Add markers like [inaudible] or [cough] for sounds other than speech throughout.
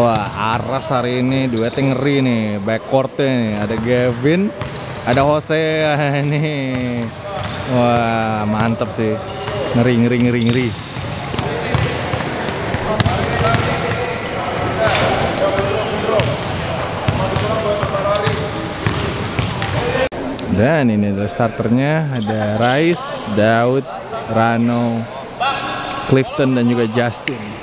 Wah, Aras hari ini duetnya ngeri nih, backcourtnya nih. Ada Gavin, ada Jose [laughs] ah, nih. Wah, mantep sih. Ngeri, ngeri, ngeri, ngeri. Dan ini adalah starternya ada Rice, Daud, Rano, Clifton dan juga Justin.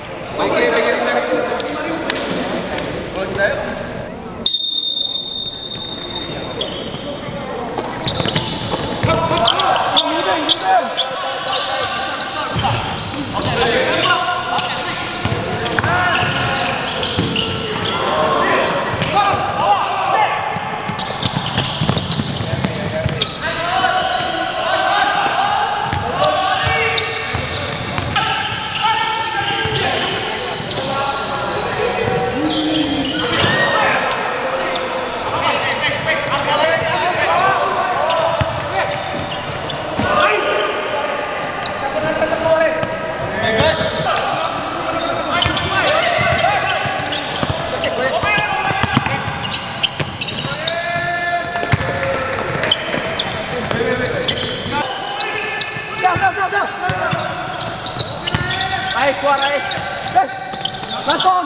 đây qua đây đây con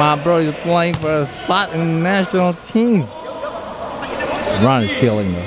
my bro is playing for a spot in the national team. Ron is killing me.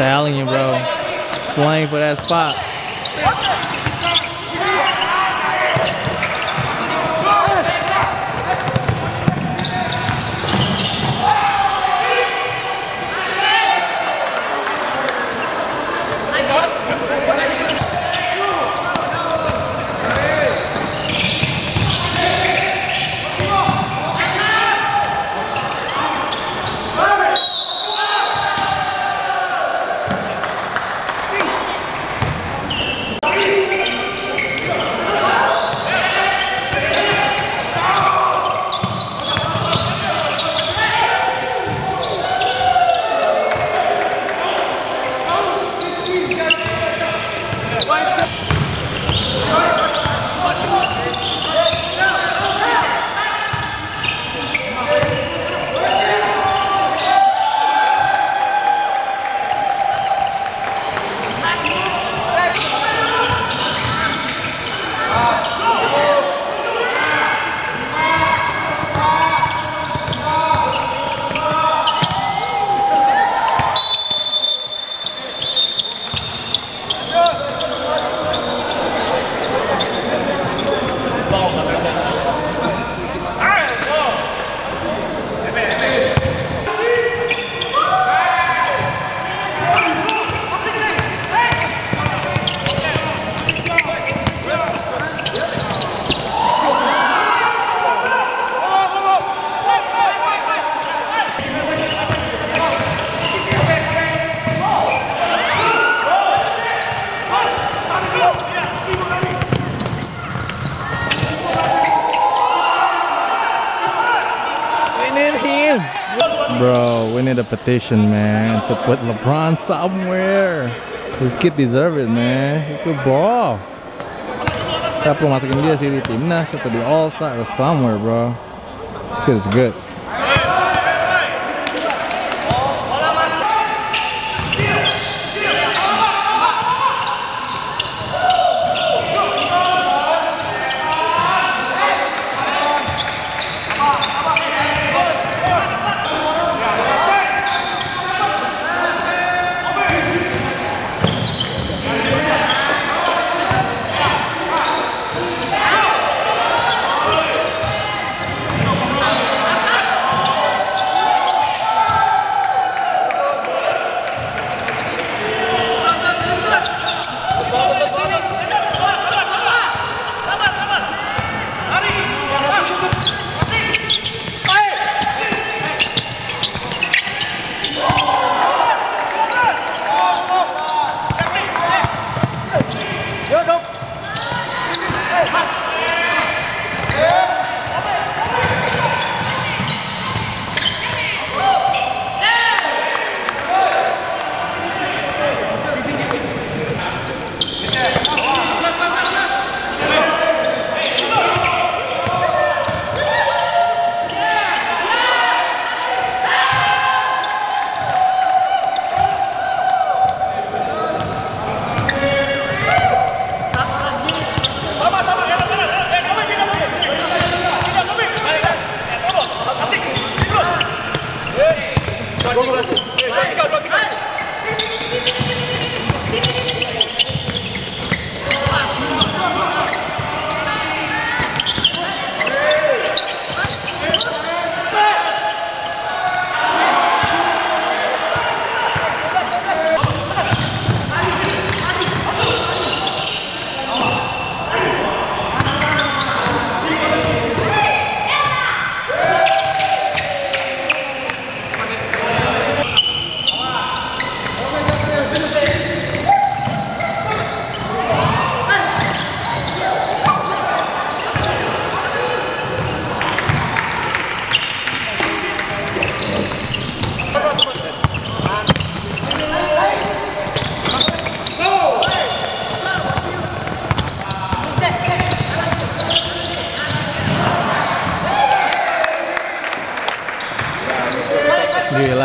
stallion, bro. Playing for that spot. Bro, we need a petition, man, to put LeBron somewhere. This kid deserves it, man. Good ball. Kita perlu masukin dia sih di timnas atau di All Star or somewhere, bro. This kid is good.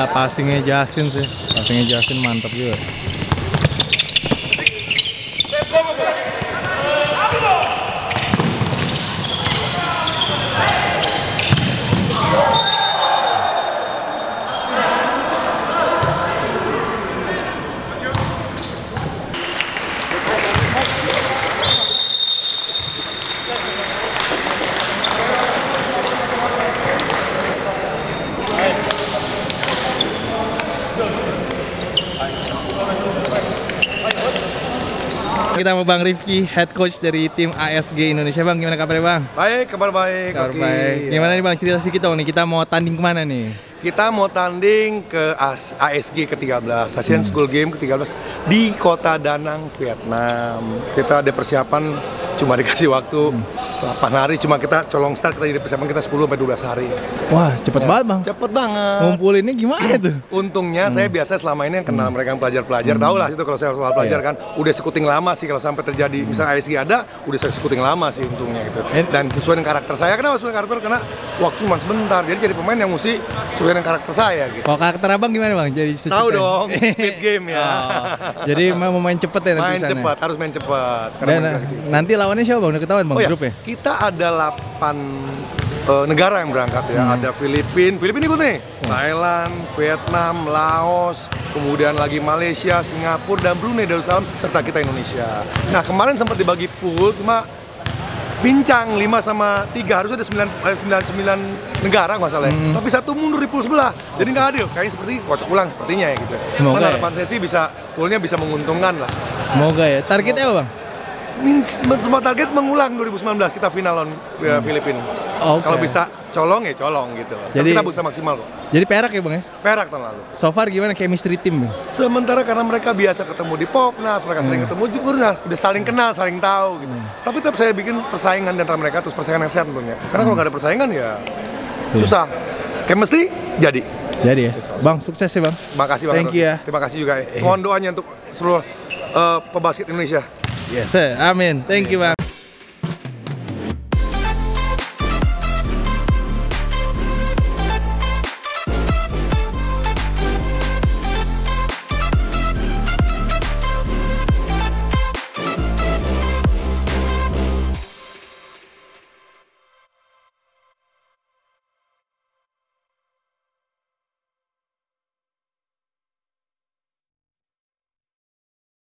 Iya, passingnya Justin sih passingnya Justin mantap juga Kita mau Bang Rifki, head coach dari tim ASG Indonesia. Bang, gimana kabarnya Bang? Baik, kabar baik. Kabar okay. baik. Iya. Gimana nih Bang, cerita sedikit dong nih, kita mau tanding kemana nih? Kita mau tanding ke AS ASG ke-13, Asian hmm. School Game ke-13 di kota Danang, Vietnam. Kita ada persiapan, cuma dikasih waktu hmm 8 hari cuma kita colong start kita jadi persiapan kita 10 sampai 12 hari. Wah, cepet ya. banget, Bang. Cepet banget. ini gimana tuh? Untungnya hmm. saya biasa selama ini yang kenal hmm. mereka yang pelajar-pelajar, hmm. tahu lah itu kalau saya soal iya. pelajar yeah. kan udah sekuting lama sih kalau sampai terjadi hmm. misalnya ASG ada, udah saya sekuting lama sih untungnya gitu. Eh. Dan sesuai dengan karakter saya, kenapa sesuai karakter karena waktu cuma sebentar. Jadi jadi pemain yang mesti sesuai dengan karakter saya gitu. Kalau karakter Abang gimana, Bang? Jadi Tahu dong, speed game ya. [laughs] oh. Jadi mau main cepet ya nanti Main cepet, harus main cepet. Dan, nanti lawannya siapa, Bang? Udah ketahuan, Bang, oh, ya? grup ya? kita ada 8 uh, eh, negara yang berangkat ya. Hmm. Ada Filipina, Filipina ikut nih, hmm. Thailand, Vietnam, Laos, kemudian lagi Malaysia, Singapura dan Brunei Darussalam serta kita Indonesia. Nah, kemarin sempat dibagi pool cuma bincang 5 sama 3 harusnya ada 9 eh, 99 negara nggak salah. Ya. Hmm. Tapi satu mundur di pool sebelah. Jadi nggak adil. Kayaknya seperti kocok ulang sepertinya ya gitu. Semoga harapan ya. sesi bisa poolnya bisa menguntungkan lah. Semoga ya. Targetnya apa, Bang? semua target mengulang 2019 kita final on eh, hmm. Filipina. Okay. Kalau bisa colong ya colong gitu Jadi Tapi kita bisa maksimal kok. Jadi perak ya bang ya? Perak tahun lalu. So far gimana chemistry tim? Sementara karena mereka biasa ketemu di Popnas, mereka hmm. sering ketemu di Purnas, udah saling kenal, saling tahu gitu. Hmm. Tapi tetap saya bikin persaingan antara mereka terus persaingan yang sehat tentunya. Karena hmm. kalau nggak ada persaingan ya Tuh. susah. Chemistry jadi. Jadi ya. Bang, sukses ya, Bang. Terima kasih Bang. Thank you ya. Terima kasih juga ya. Eh. Mohon doanya untuk seluruh uh, pebasket Indonesia. Yes, sir. in. Thank you, man.